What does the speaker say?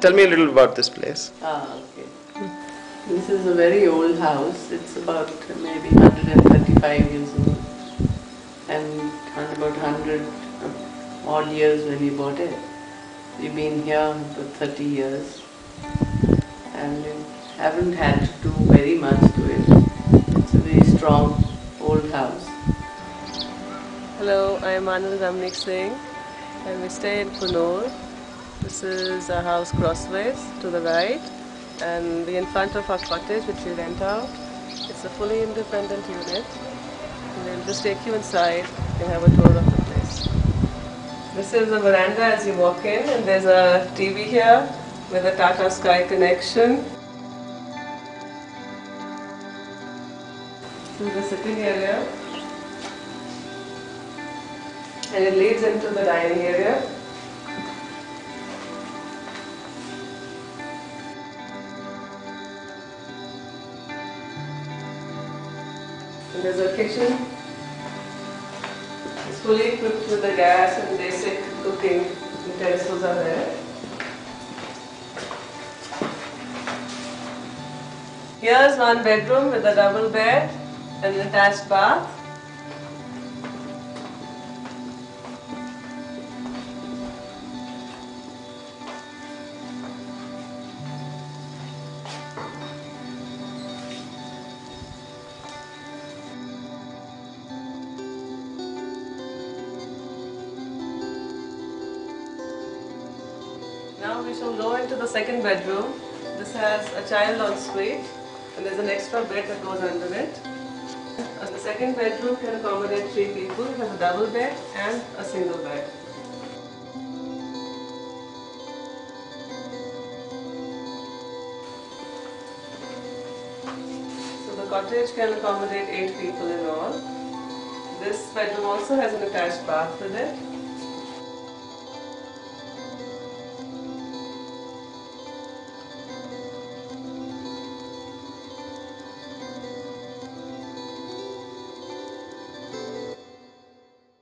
Tell me a little about this place. Ah, okay. This is a very old house. It's about maybe 135 years old. And about 100 odd years when we bought it. We've been here for 30 years. And we haven't had to do very much to it. It's a very strong old house. Hello, I am Anand Ramnik Singh and we stay in Coonoor. This is our house crossways to the right and the in front of our cottage which we rent out. It's a fully independent unit. We'll just take you inside and have a tour of the place. This is the veranda as you walk in and there's a TV here with a Tata Sky connection. This is the sitting area and it leads into the dining area. And there's a kitchen. It's fully equipped with the gas and basic cooking utensils are there. Here's one bedroom with a double bed and an attached bath. Now we shall go into the second bedroom. This has a child en suite and there's an extra bed that goes under it. And the second bedroom can accommodate three people. It has a double bed and a single bed. So the cottage can accommodate eight people in all. This bedroom also has an attached bath with it.